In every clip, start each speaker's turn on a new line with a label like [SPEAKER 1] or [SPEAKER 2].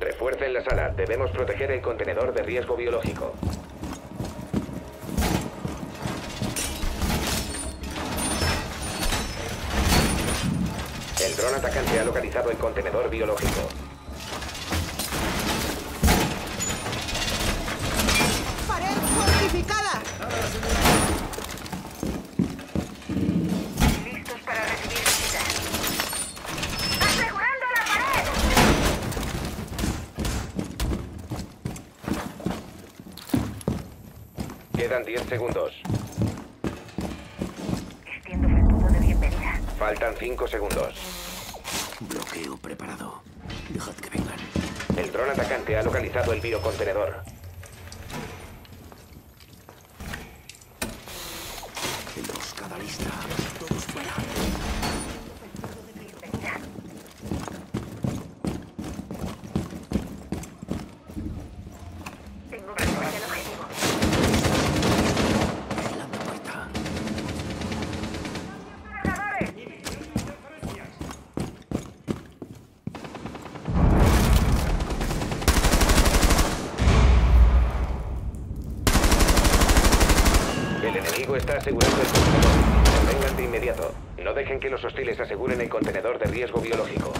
[SPEAKER 1] Refuercen la sala. Debemos proteger el contenedor de riesgo biológico. El dron atacante ha localizado el contenedor biológico.
[SPEAKER 2] ¡Pared fortificada!
[SPEAKER 1] Quedan 10 segundos.
[SPEAKER 3] Extiendo felpudo de bienvenida.
[SPEAKER 1] Faltan 5 segundos.
[SPEAKER 4] Bloqueo preparado. Dejad que vengan.
[SPEAKER 1] El dron atacante ha localizado el biocontenedor.
[SPEAKER 4] Emboscada lista. Todos fuera.
[SPEAKER 3] Bienvenida. Tengo que tomar el objetivo.
[SPEAKER 4] Vigilando puerta.
[SPEAKER 3] ¡Cargadores!
[SPEAKER 1] El enemigo está asegurando el contenedor. Intervengan de inmediato. No dejen que los hostiles aseguren el contenedor de riesgo biológico.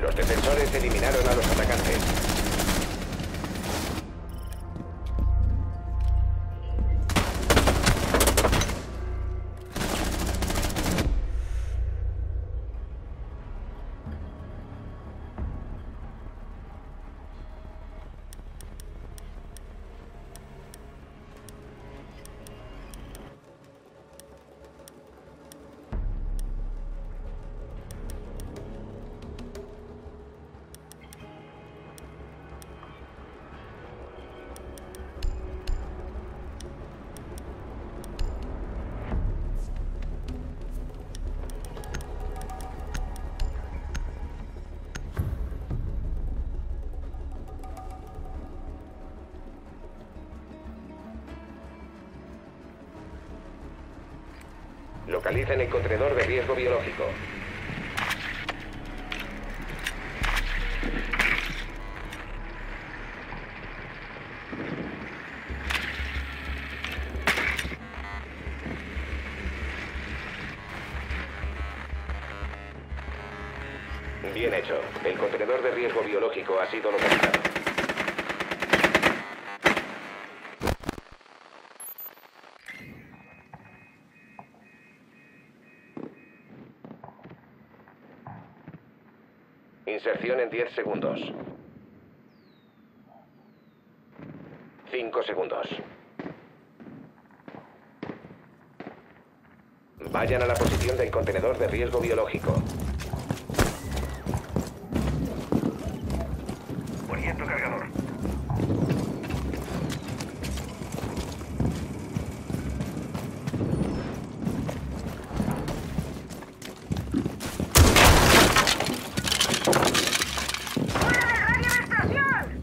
[SPEAKER 1] Los defensores eliminaron a los Localicen el contenedor de riesgo biológico. Bien hecho. El contenedor de riesgo biológico ha sido localizado. Inserción en 10 segundos. 5 segundos. Vayan a la posición del contenedor de riesgo biológico. Poniendo cargador.
[SPEAKER 3] ¡Fuera del radio de explosión!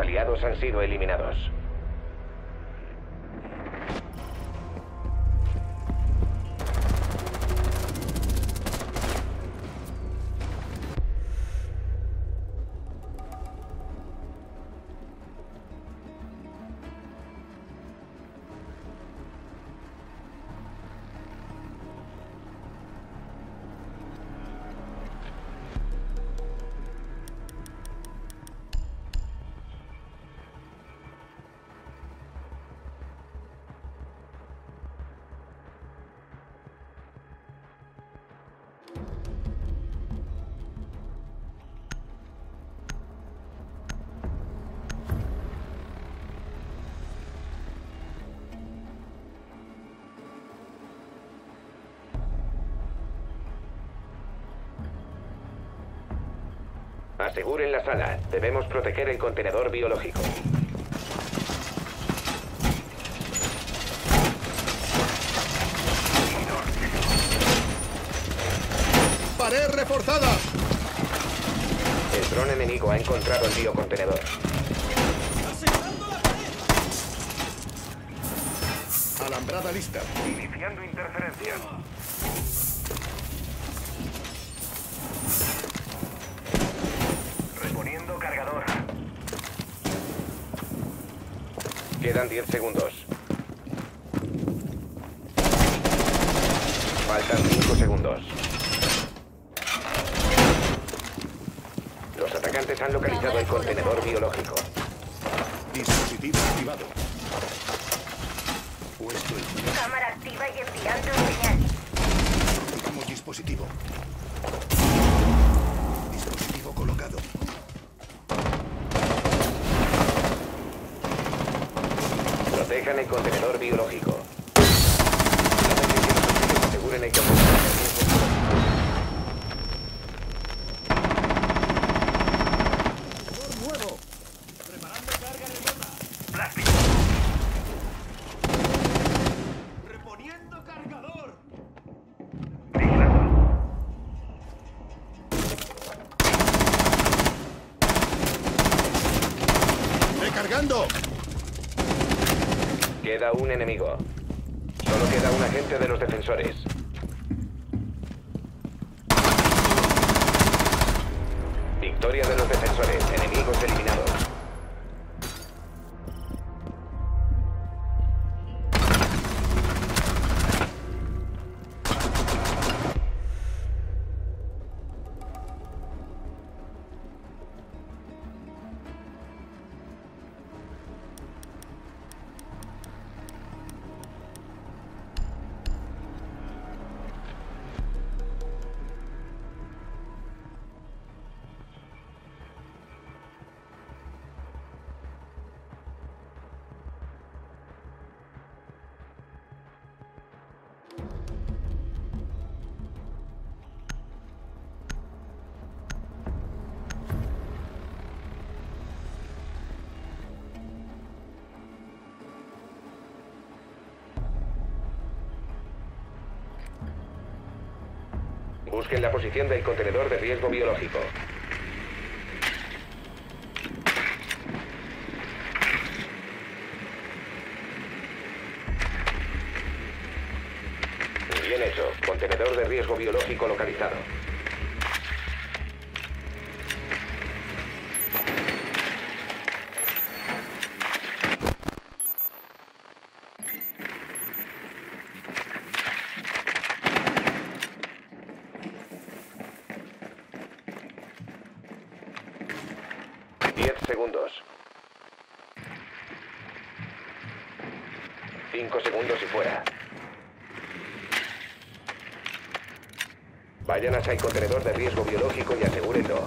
[SPEAKER 1] aliados han sido eliminados. Aseguren la sala. Debemos proteger el contenedor biológico.
[SPEAKER 5] ¡Pared reforzada!
[SPEAKER 1] El dron enemigo ha encontrado el biocontenedor.
[SPEAKER 5] Alambrada lista.
[SPEAKER 6] Iniciando interferencia.
[SPEAKER 1] Quedan 10 segundos. Faltan 5 segundos. Los atacantes han localizado el contenedor biológico.
[SPEAKER 5] Dispositivo activado. Puesto en
[SPEAKER 3] Cámara activa y enviando señal.
[SPEAKER 5] Último dispositivo. Dispositivo colocado.
[SPEAKER 1] Protejan el contenedor biológico. El. Enemigo. Solo queda un agente de los defensores. Victoria de los defensores. Enemigos eliminados. Busquen la posición del contenedor de riesgo biológico. Bien hecho. Contenedor de riesgo biológico localizado. Segundos y fuera. Vayan hacia el contenedor de riesgo biológico y asegúrenlo.